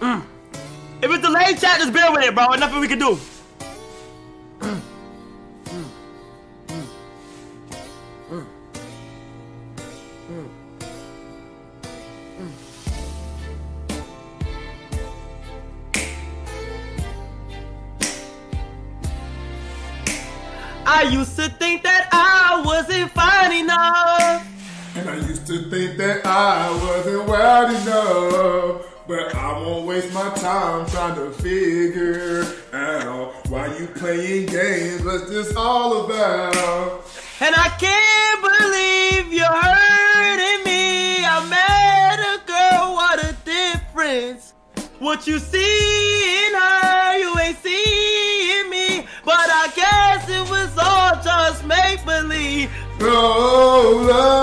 Mm. If it's delayed chat, just bear with it, bro. Nothing we can do. I used to think that I wasn't fine enough. And I used to think that I wasn't wild enough. But I won't waste my time trying to figure out why you playing games. What's this all about? And I can't believe you're hurting me. I met a girl, what a difference. What you see in her, you ain't seeing me. But I guess it was all just make believe. Oh, love.